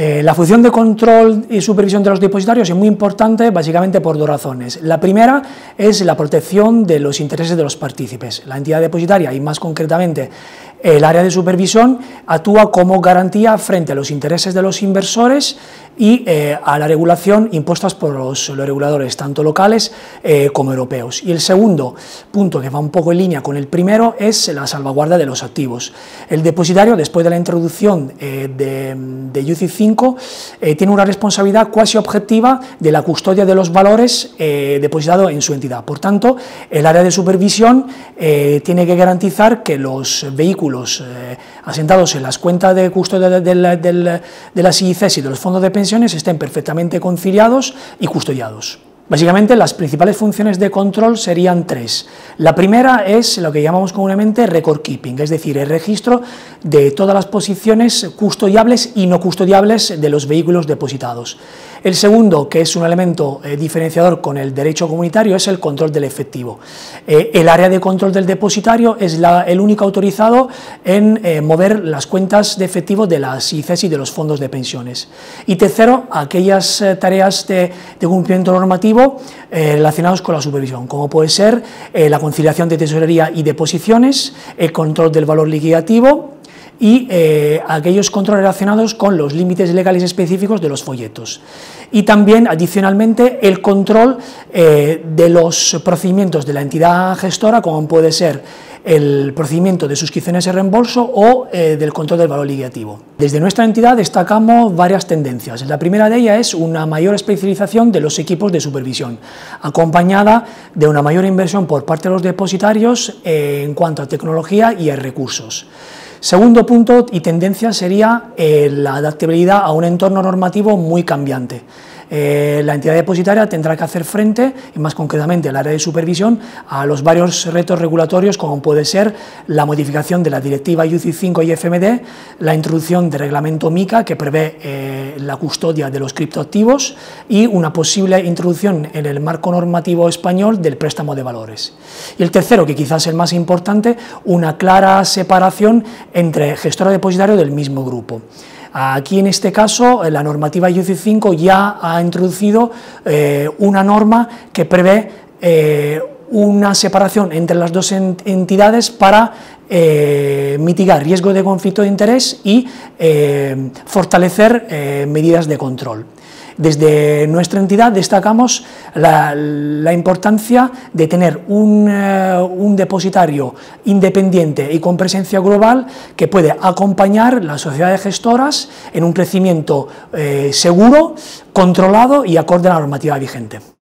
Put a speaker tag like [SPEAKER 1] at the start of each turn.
[SPEAKER 1] Eh, la función de control y supervisión de los depositarios es muy importante básicamente por dos razones. La primera es la protección de los intereses de los partícipes. La entidad depositaria y más concretamente el área de supervisión actúa como garantía frente a los intereses de los inversores y eh, a la regulación impuestas por los, reguladores, tanto locales eh, como europeos. Y el segundo punto, que va un poco en línea con el primero, es la salvaguarda de los activos. El depositario, después de la introducción eh, de, de UCI 5, tiene una responsabilidad cuasi objetiva de la custodia de los valores depositados en su entidad. Por tanto, el área de supervisión tiene que garantizar que los vehículos asentados en las cuentas de custodia de, de las ICES y de los fondos de pensión estén perfectamente conciliados y custodiados. Básicamente las principales funciones de control serían tres. La primera es lo que llamamos comúnmente record keeping, es decir, el registro de todas las posiciones custodiables y no custodiables de los vehículos depositados. El segundo, que es un elemento eh, diferenciador con el derecho comunitario, es el control del efectivo. Eh, el área de control del depositario es el único autorizado en eh, mover las cuentas de efectivo de las ICES y de los fondos de pensiones. Y tercero, aquellas tareas de, cumplimiento normativo relacionados con la supervisión, como puede ser la conciliación de tesorería y deposiciones, el control del valor liquidativo, y eh, aquellos controles relacionados con los límites legales específicos de los folletos. Y también, adicionalmente, el control eh, de los procedimientos de la entidad gestora, como puede ser el procedimiento de suscripciones y reembolso o eh, del control del valor liquidativo. Desde nuestra entidad destacamos varias tendencias. La primera de ellas es una mayor especialización de los equipos de supervisión, acompañada de una mayor inversión por parte de los depositarios en cuanto a tecnología y a recursos. Segundo punto y tendencia sería eh, la adaptabilidad a un entorno normativo muy cambiante. Eh, la entidad depositaria tendrá que hacer frente, y más concretamente el área de supervisión, a los varios retos regulatorios como puede ser la modificación de la directiva UCI 5 y FMD, la introducción del reglamento MICA que prevé eh, la custodia de los criptoactivos y una posible introducción en el marco normativo español del préstamo de valores. Y el tercero, que quizás es el más importante, una clara separación entre gestor depositario del mismo grupo. Aquí en este caso la normativa UCI 5 ya ha introducido eh, una norma que prevé eh, una separación entre las dos entidades para eh, mitigar riesgo de conflicto de interés y fortalecer medidas de control. Desde nuestra entidad destacamos la, importancia de tener eh, un, depositario independiente y con presencia global que puede acompañar las sociedades gestoras en un crecimiento eh, seguro, controlado y acorde a la normativa vigente.